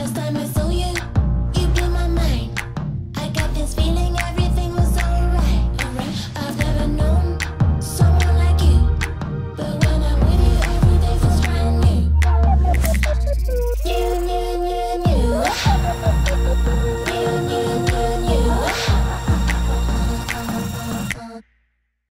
Last time I saw you.